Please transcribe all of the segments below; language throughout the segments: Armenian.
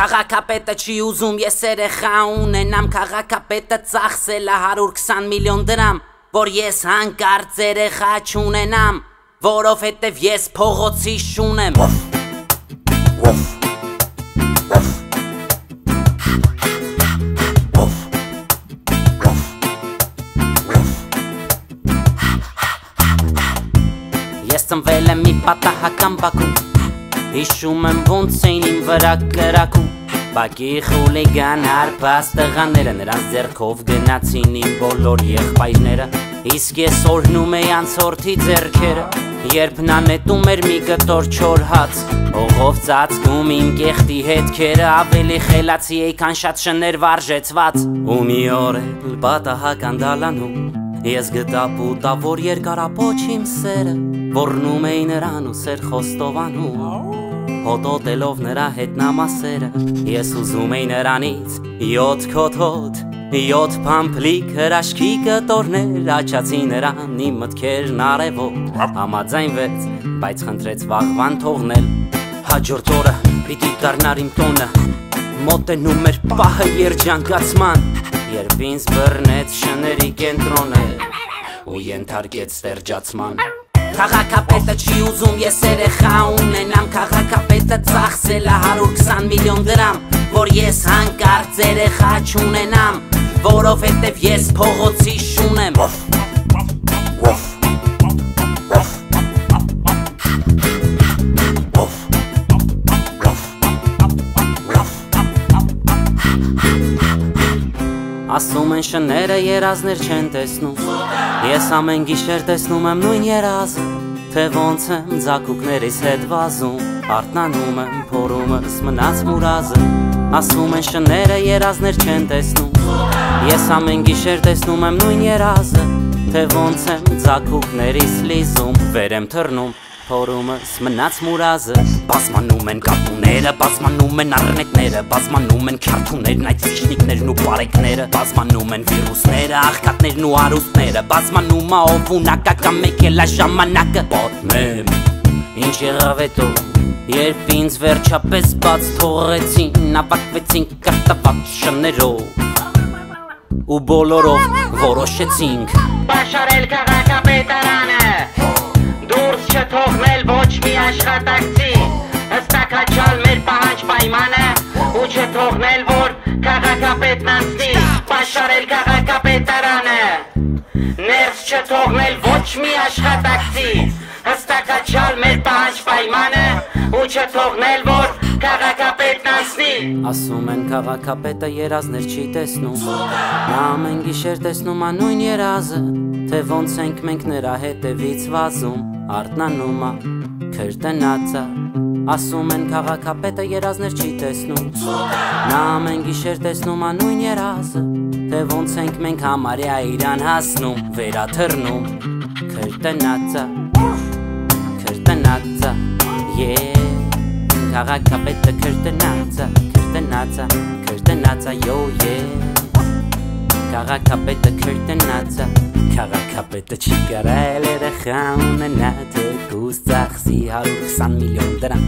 Քաղաքապետը չի ուզում ես երեխա ունենամ Քաղաքապետը ծախսել է 120 միլիոն դրամ Որ ես հանկարծ երեխա չունենամ Որովհետև ես փողոցի շունեմ Ես ծնվել եմ մի պատահական բակում Հիշում եմ ոնց էին իմ վրա կրակում Բակի խուլիգան հարբաս տղաները Նրանց ձերքով գնացին իմ բոլոր եղբայրները Իսկ ես օրհնում էի անցորդի ձերքերը Երբ նա նետում էր մի գտոր չոր հաց Ողով ծածկում իմ կեղտի հետքերը Ավելի խելացի էի քան շատ շներ վարժեցված Ու մի օր էլ պատահական դալանում Ես գտա պուտա, որ երկարապոչ իմ սերը Որնում էի նրան ու սեր խոստովանում Հոտոտելով նրա հետ նամասերը Ես ուզում էի նրանից յոթ կոթոտ Յոթ պամպլիկ հրաշքի կտորներ Աչացի նրան իմ մտքերն արևոտ Համաձայնվեց, բայց խնդրեց վաղվան թողնել Հաջորդ օրը պիտի դառնար իմ տոնը Մոտենում էր պահը երջանկացման Երբ ինձ բռնեց շների կենտրոնը ու ենթարկեց ստերջացման Քաղաքապետը չի ուզում ես երեխա ունենամ Քաղաքապետը ծախսել է 120 միլիոն դրամ Որ ես հանկարծ երեխա չունենամ Որովհետև ես փողոցի շունեմ Ասում են շները երազներ չեն տեսնում Ես ամեն գիշեր տեսնում եմ նույն երազը Թե ոնց եմ ձակուկներիս հետ վազում Արտնանում եմ փորումս մնաց մուրազը Ասում են շները երազներ չեն տեսնում Ես ամեն գիշեր տեսնում եմ նույն երազը Թե ոնց եմ ձակուկներիս լիզում Վեր եմ թռնում փորումս մնաց մուրազը Բազմանում են կատուները, բազմանում են առնետները Բազմանում են քյարթուներն այդ վիշնիկներն ու բարեկները Բազմանում են վիրուսները, աղքատներն ու արուստները Բազմանում ա ով ունակա կամ եկել ա ժամանակը Պատմեմ, ինչ եղավ հետո Երբ ինձ վերջապես բաց թողեցին Նավակվեցինք կարտավատ շներով Ու բոլորով որոշեցինք Պաշարել քաղաքապետարանը չթողնել ոչ մի աշխատակցի Հստակաչալ մեր պահանջ պայմանը Ու չթողնել որ քաղաքապետն անցնի Պաշարել քաղաքապետարանը Ներս չթողնել ոչ մի աշխատակցի Հստակաչալ մեր պահանջ պայմանը Ու չթողնել որ քաղաքապետն անցնի Ասում են քաղաքապետը երազներ չի տեսնում Նա ամեն գիշեր տեսնում ա նույն երազը Թե ոնց ենք մենք նրա հետևից վազում Արտնանում ա քրտնածա Ասում են քաղաքապետը երազներ չի տեսնում Նա ամեն գիշեր տեսնում ա նույն երազը Թե ոնց ենք մենք համարյա իրան հասնում Վերաթռնում քրտնածա Քրտնածա Yeah Քաղաքապետը քրտնածա Քրտնածա Քրտնածա Yo yeah Քաղաքապետը քրտնածա Քաղաքապետը չի կարել երեխա ունենա թե կուս ծախսի 120 միլիոն դրամ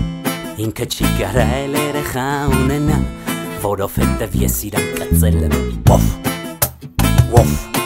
Ինքը չի կարել երեխա ունենա Որովհետև ես իրան կծել եմ Ոֆ Ոֆ